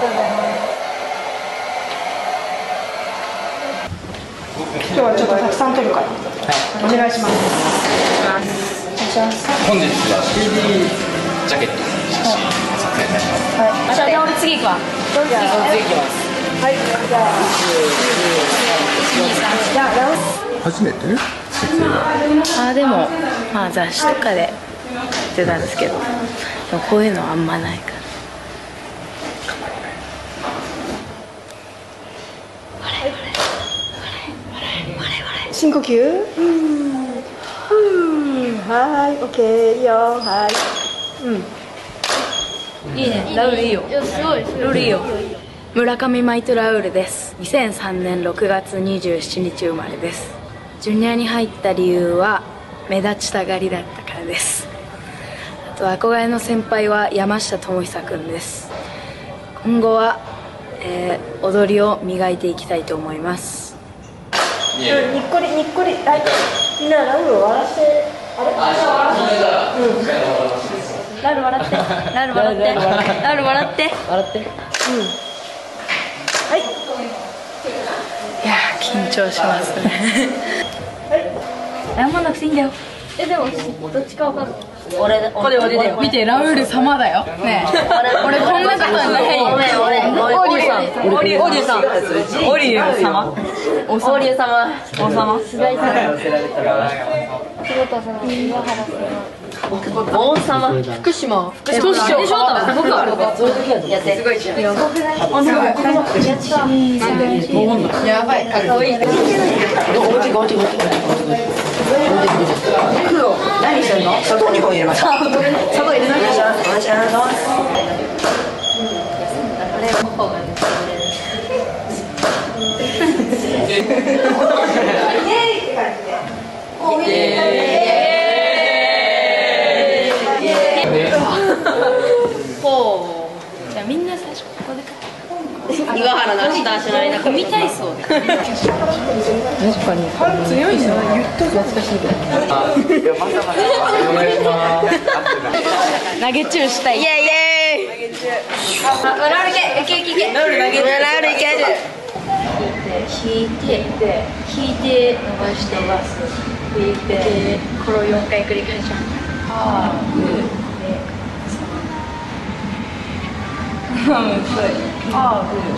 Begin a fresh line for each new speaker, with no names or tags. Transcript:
今日はちょっとたくさん撮るから、はいお願いします
本日は CD ジャケット写真撮影になります。
はい。
じゃあ俺次行くわ
次いきます。
はい。じゃあじゃあ
初めて撮影は
あでもまあ雑誌とかでやってたんですけどでもこういうのはあんまないから。
深呼吸？うん。はい。オッケーいいよ。はい。うん。
いいね。ラウルいいよラウルいいよ。村上マイトラウルです。2003年6月27日生まれです。ジュニアに入った理由は目立ちたがりだったからです。あと憧れの先輩は山下智久君です。今後は、えー踊りを磨いていきたいと思います
見える
にっこりにっこり。はいみんなラウルを笑って。あれ？
ラウル笑って。ラウル笑って。ラウル笑って。笑って。
はい。
いやー緊張しますね。謝んなくていいんだよ。えでもどっちかわかんない俺これ俺だよ見てラウール様だよ。ねえ。俺こんなことない。よオリュウさん。オリュウさん。オリュウ様。オリュウ様。王様。王様。福島。福島。でしょ僕はやって。すごい。じゃんやばい。かっこい。い
砂糖2本入れました砂糖入れなきゃお願いします
ほう。じゃあみんな最初ここで岩原の明日しないな組体操で。確かに。強いじゃん言った懐かしいけど投げチューしたいイエイイエイあラウルいけいけいけいけラウル投げラウルいけ引いて引いて伸ばして引いてこれを4回繰り返しますああグーでああグー